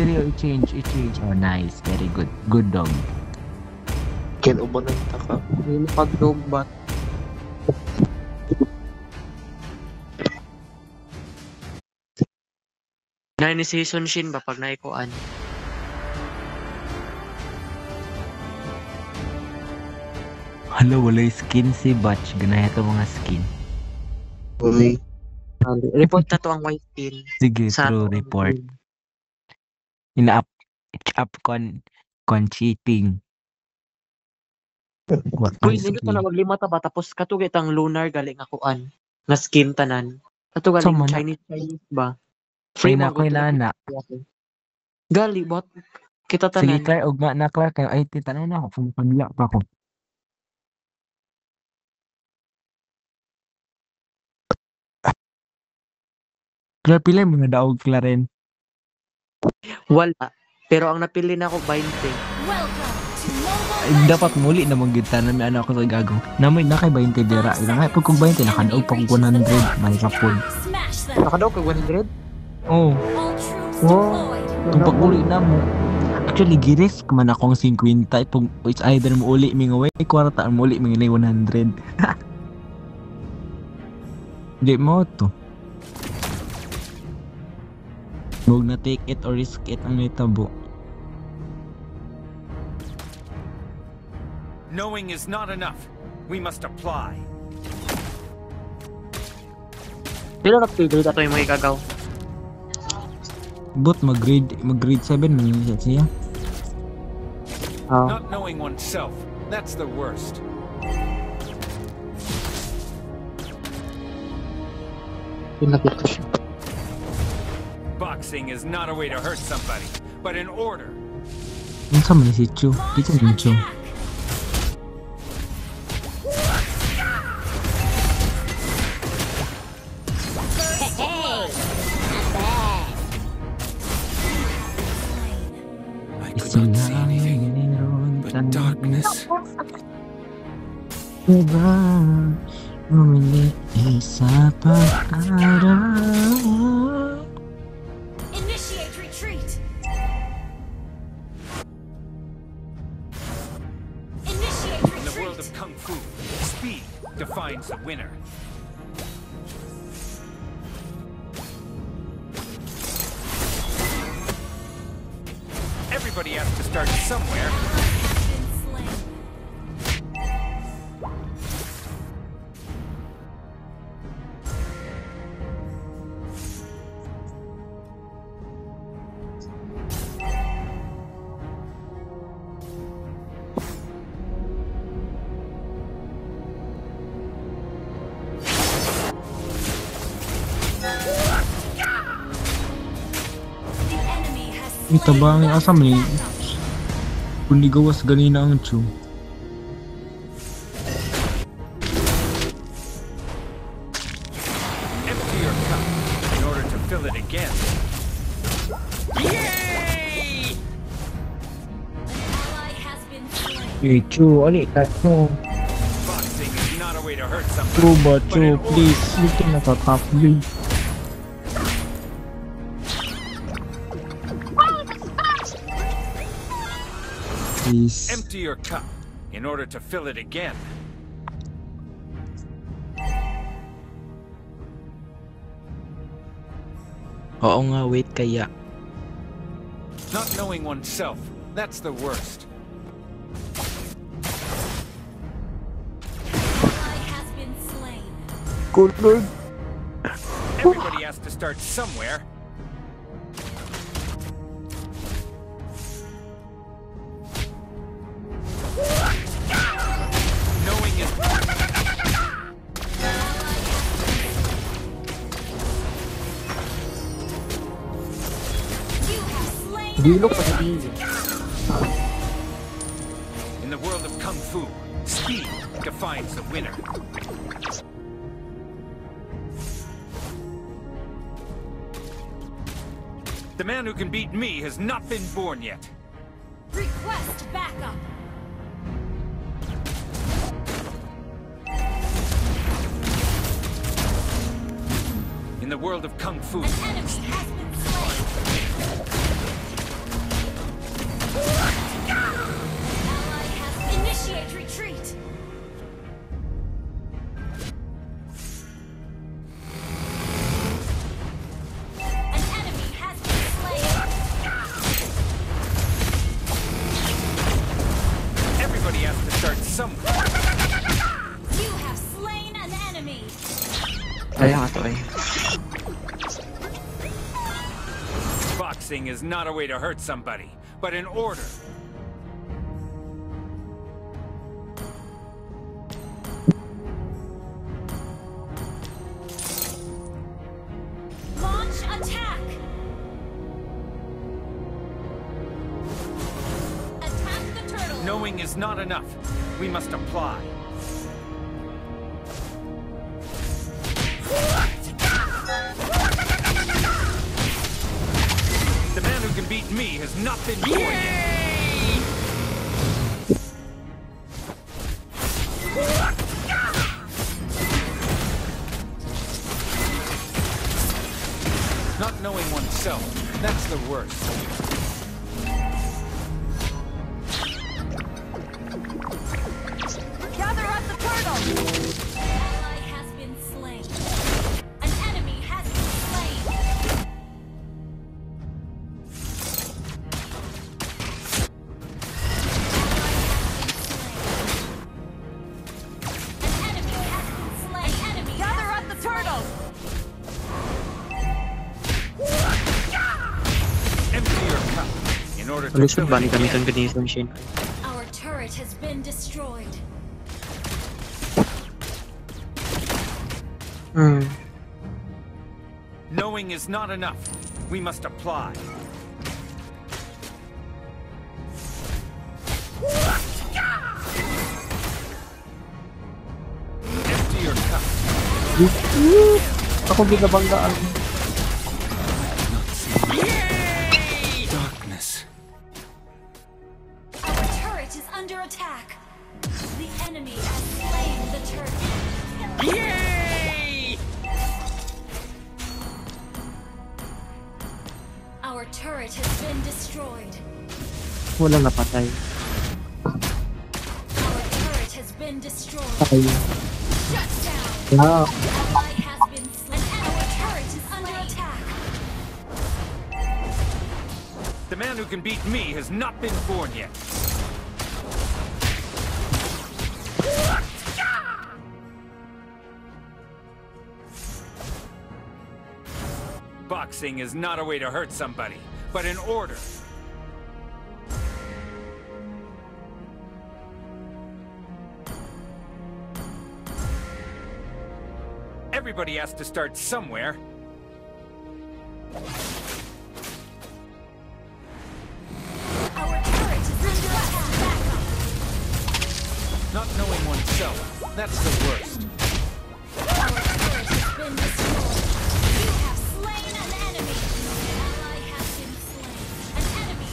diri i-change, i-change. Oh, nice. Very good. Good dog. Ken uban ng taka. Hindi makagdogbat. Na ni season shin ba pag naikuan? Hala, wala skin si Batch. Ganaya to mga skin. Uy. Report na to ang white pin. Sige, Sa true report. Ina-up, up con, con cheating. What Uy, hindi ka na maglima ta ba tapos katugit ang lunar galing akuan. Nga skin tanan. Ato galing So, man- Chinese Chinese ba? Free na ko inana. Gali bot. Kita Sige, tanan. try ugma na Clark. Kayo, ay, titanong na ako kung pagla pa ko. Clark, pila yung mga daog Claren. Wala. Pero ang napili na ako 20. Welcome to Mobile Ay, dapat muli na magita na may ano ako sa gago. Namoy na kay 20 dira. Ilang nga pag kung 20 nakanaog pag 100 may rapon. Smash them. Naka daw kag 100? Oh, All troops Wow. kung pag uli na mo. Actually, giris man akong 50. Pag it's either mo uli mga way, kwarta mo uli mga 100. Di mo to. Huwag na take it or risk it ang naitabo. Knowing is not enough. We must apply. Pero nag-trigger ato yung mga igagaw. But mag-grade, mag-grade 7 man yun siya. Ah. Not knowing oneself. That's the worst. Pinakit ko siya. Boxing is not a way to hurt somebody, but in order. Yun sa man si Chou. Dito Launch yung Chou. attack. I Isang meron darkness. Everybody has to start somewhere. Has Ito slain ba ang the asam ni? battle. Kundi gawas ganina ang Chou. Empty your cup in order to fill it again. Yay! Ally has Please. Empty your cup in order to fill it again. Oo nga, wait kaya. Not knowing oneself, that's the worst. Ally has been slain. Good Lord. Everybody has to start somewhere. Have slain. Dilo pa sa in the world of kung fu, speed defines the winner. The man who can beat me has not been born yet. Request backup. In the world of kung fu, Boxing is not a way to hurt somebody, but an order. Launch attack. Attack the turtle. Knowing is not enough. We must apply. Not been. Not knowing oneself, that's the worst. In order to Alusog fill ba ni kami again. kang ganito machine? Our turret has been destroyed. Hmm. Knowing is not enough. We must apply. Empty your cup. Ako ginabanggaan. Turret is under attack. The man who can beat me has not been born yet. Boxing is not a way to hurt somebody, but an order. Everybody has to start somewhere. Our turret is under attack. Not knowing oneself, that's the worst. Our turret has been destroyed. You have slain an enemy. An ally has been slain. An enemy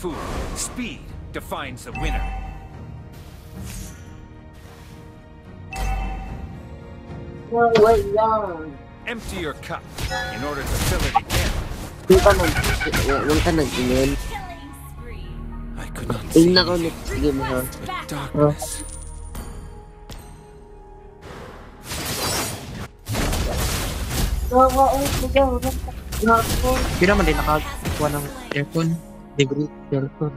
Fu, speed defines the winner. Empty your cup in order to fill it again. Di ba nag... Huwag ka nag-email. Killing spree. I could not see Tingnan ko net game ha. Back up. darkness. Oh, oh, Hindi naman din nakakuha ng aircon. Degree aircon.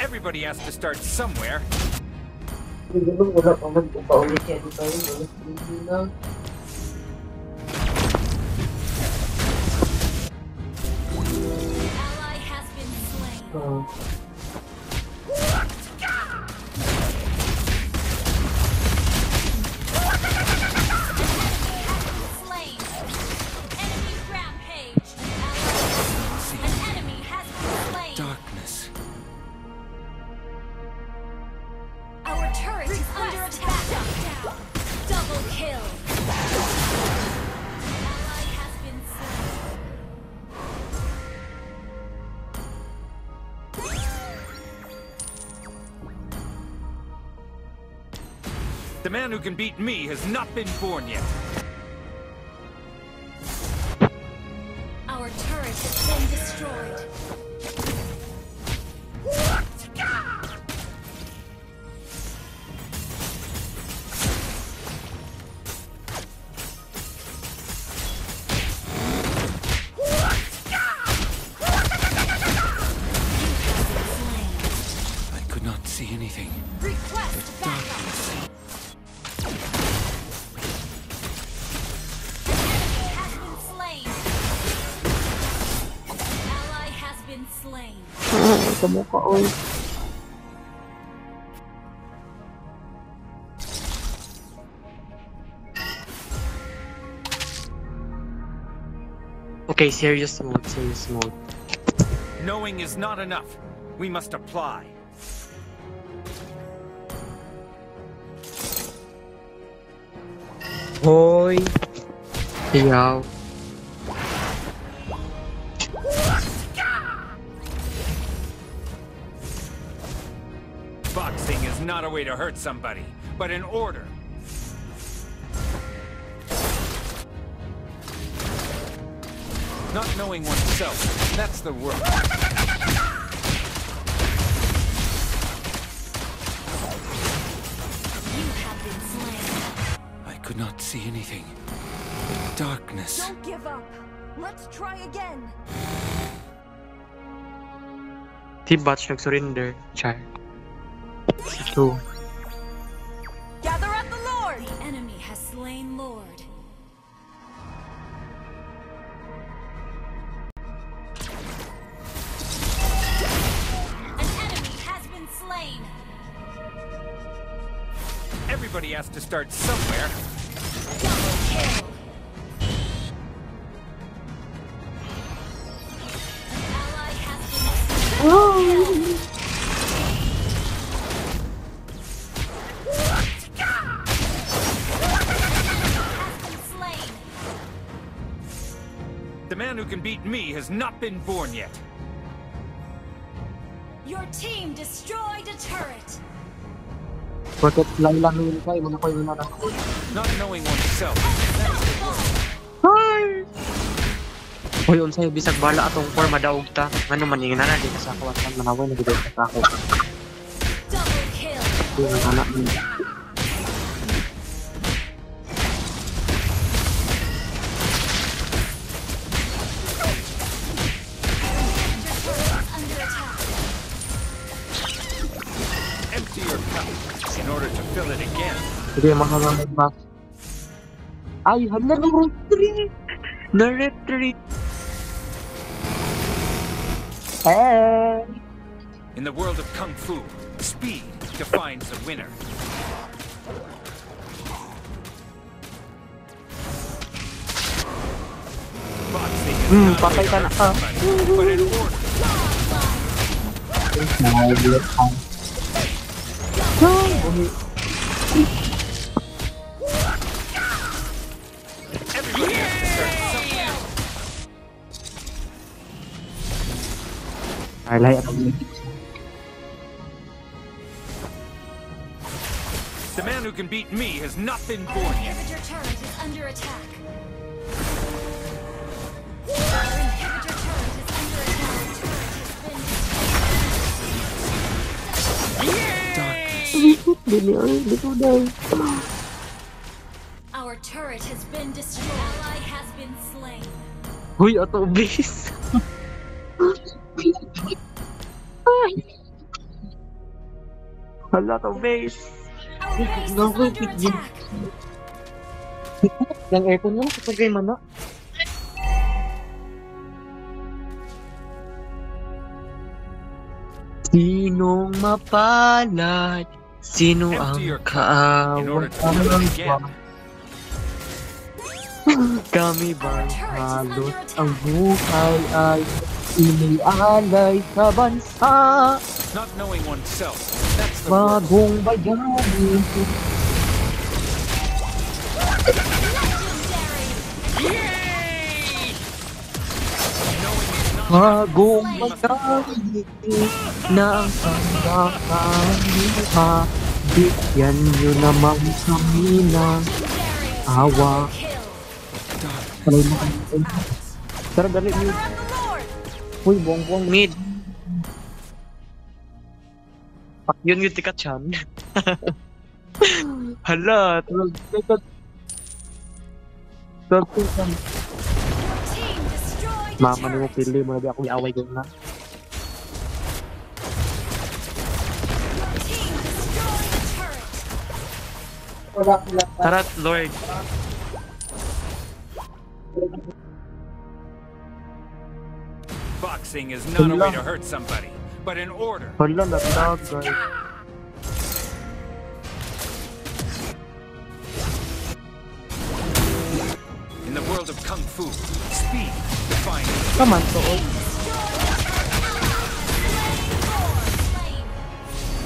Everybody has to start somewhere. Ally The man who can beat me has not been born yet. Kamu ka, oy. Okay, serious mode, serious mode. Knowing is not enough. We must apply. Hoy! Iyaw. Boxing not a way to hurt somebody, but an order. Not knowing oneself, that's the worst. You have been slain. I could not see anything. Darkness. Don't give up. Let's try again. Team Batch nag-surrender. Char. Si Two. Gather at the Lord. The enemy has slain Lord. An enemy has been slain. Everybody has to start somewhere. Double kill. Me has not been born yet. Your team destroyed a turret. Bakit lang lang yun kayo? Mga kayo na lang. Not knowing oneself. Hoy, unsay bisag bala atong form madaog ta. Ngano man ingana na di ka sa kawasan manaway na gid sa ako. Double kill. Yung anak again. Sige, mga mga. Ay, hala na retreat. Na-retreat. Eh. In the world of Kung Fu, speed defines the winner. Boxing is Hmm, not a patay way ka to na hurt ka. somebody, but an Ay. The man who can beat me has not been born Our yet. inhibitor turret is under attack. Our inhibitor turret is under attack. Darkness. Dili, ay. Our turret has been destroyed. Ally has been slain. Hoy, ato base. Hala to base. Our base is No, under wait, wait, attack. Yang aircon mo sa kay mana. Sinong mapalad? Sino Empty ang your cup in order kaawat? to fill it again. Kami ba'y Our turret is halos under ang attack. buhay ay inialay sa bansa? Not knowing oneself, that's the. Bagong bayani. Bagong bayani na ang pagkakaliha Bigyan nyo naman kami ng awa. Tara, dali Power Uy, buong-buong Mid. Pak yun yung tikat chan. Hala, 12 seconds. 12 seconds. Team destroyed. a Mama ni mo pili mo na di ako iaway ko na. Tara Lord. Boxing is not a way to hurt somebody, but in order. Hala, naglag guys. In the world of kung fu, speed defines Kaman to, oh.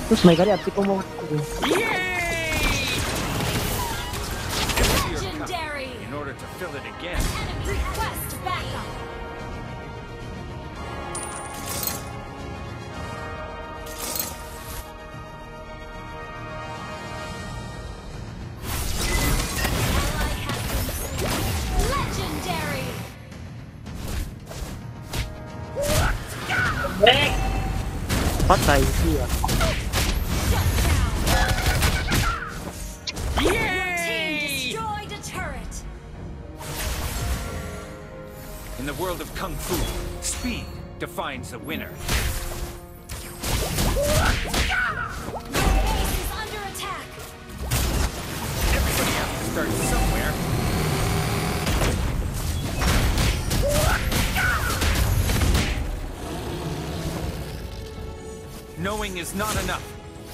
Tapos may gari, ati ko mo. empty your cup Legendary. in order to fill it again. Enemy request backup. Patay siya. Your team destroyed a turret. In the world of kung fu, speed defines the winner. Knowing is not enough.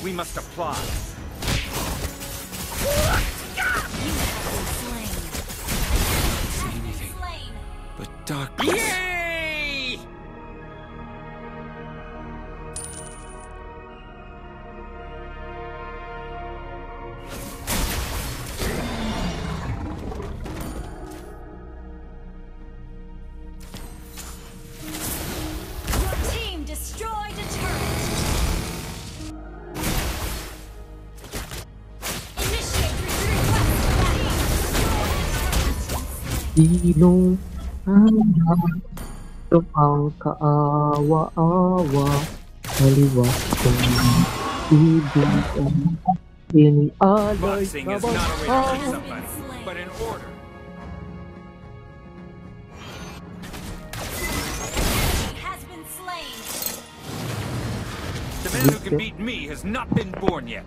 We must apply. Slain. See anything but darkness. Your Sinong anak ito ang kaawa-awa Kaliwas kong ibig Inialay Boxing is not a way to hurt somebody, but in order. Enemy has been slain. The man who can beat me has not been born yet.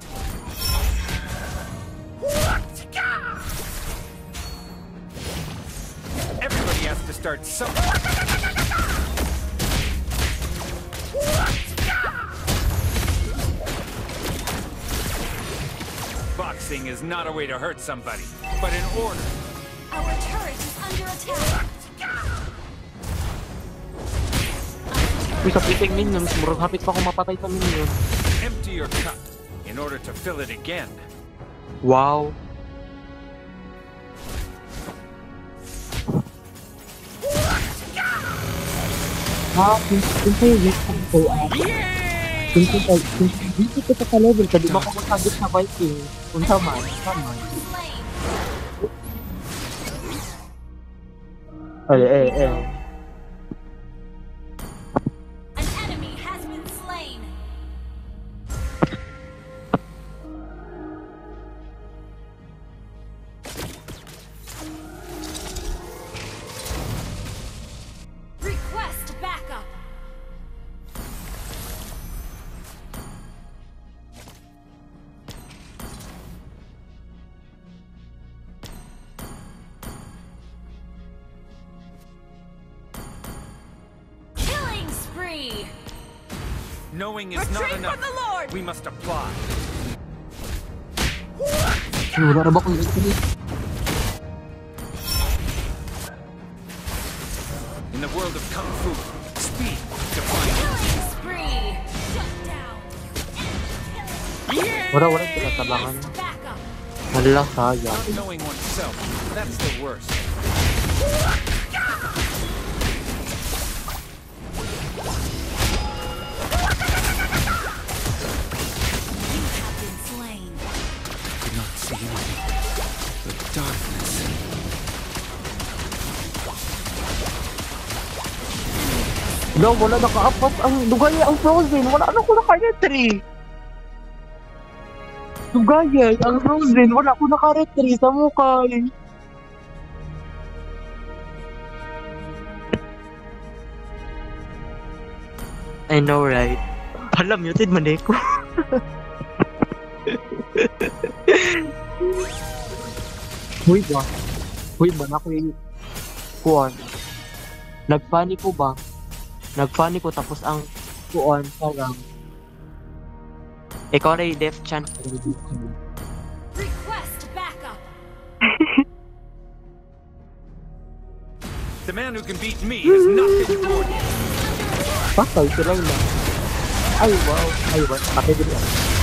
Has to start somewhere. Boxing is not a way to hurt somebody, but in order. Our turret is under attack. Uy, sa piting minions, murag hapit pa ako mapatay sa minions Empty your cup in order to fill it again. Wow. Ha? Yung sa'yo, weak ang ko ah Yung sa'yo, hindi ko sa level ka, di ba ako magkagit sa Viking? Unsa man, unsa man Slain. Ay, eh, eh Knowing is not enough. We must apply. Ay, wala na ba akong entry? In the world of kung fu, speed defines. Killing spree. Shut down. Wala, wala sila tabangan Request backup. Hala, sayang Not knowing oneself, that's the worst. No, wala nakaapas ang dugaya ang frozen. Wala na ko naka-retry. Dugaya ang frozen. Wala ko naka-retry sa mukha. eh. I know, right? Hala, muted man eh ko. Huy ba? Huy ba na ko yung kuwan? Nagpani ko ba? Nagpani ko tapos ang kuwan parang Ikaw rin, Def Chan. Request backup. The man who can beat me has nothing for you. Patay sila na. Ay wow. Ay wow. Patay din ako.